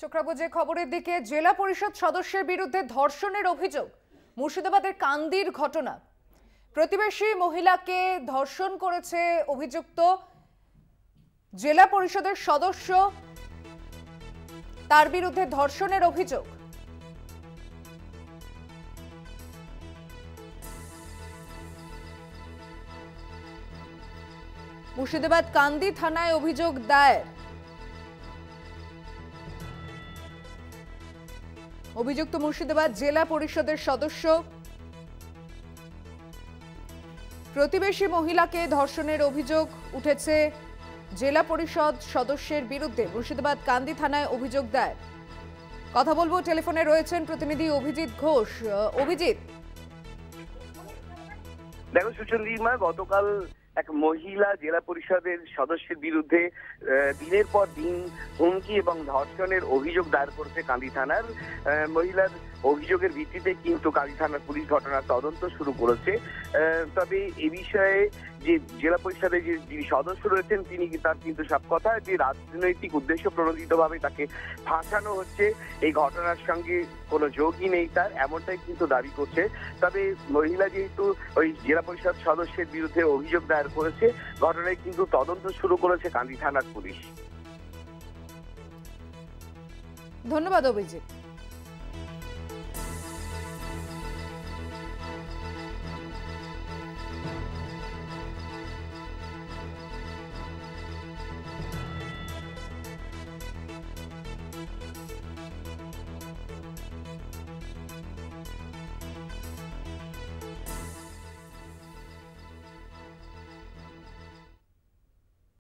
চোখরাবো খবরের দিকে জেলা পরিষদ সদস্যের বিরুদ্ধে ধর্ষণের অভিযোগ, মুর্শিদাবাদের কান্দির ঘটনা। প্রতিবেশী মহিলাকে ধর্ষণ করেছে অভিযুক্ত জেলা পরিষদের সদস্য। তার বিরুদ্ধে ধর্ষণের অভিযোগ। মুর্শিদাবাদ কান্দি থানায় অভিযোগ দায়ের। অভিযুক্ত মুর্শিদাবাদ জেলা পরিষদের সদস্য। প্রতিবেশী মহিলাকে ধর্ষণের অভিযোগ উঠেছে জেলা পরিষদ সদস্যের বিরুদ্ধে, মুর্শিদাবাদ কান্দি থানায় অভিযোগ দায়ের। কথা বলব, টেলিফোনে রয়েছেন প্রতিনিধি অভিজিৎ ঘোষ। অভিজিৎ। দেখো সুচন্দ্রিমা গতকাল এক মহিলা জেলা পরিষদের সদস্যের বিরুদ্ধে দিনের পর দিন হুমকি এবং ধর্ষণের অভিযোগ দায়ের করছে কান্দি থানার মহিলার অভিযোগের ভিত্তিতে কিন্তু কান্দি থানার পুলিশ ঘটনার তদন্ত শুরু করেছে। তবে এ বিষয়ে যে জেলা পরিষদের যে যিনি সদস্য রয়েছেন, তিনি তার কিন্তু সব কথা, যে রাজনৈতিক উদ্দেশ্য প্রণোদিতভাবে তাকে ফাঁসানো হচ্ছে, এই ঘটনার সঙ্গে কোনো যোগই নেই তার, এমনটাই কিন্তু দাবি করছে। তবে মহিলা যেহেতু ওই জেলা পরিষদ সদস্যের বিরুদ্ধে অভিযোগ দায়ের করেছে, ঘটনায় কিন্তু তদন্ত শুরু করেছে কান্দি থানার পুলিশ। ধন্যবাদ অভিজিৎ।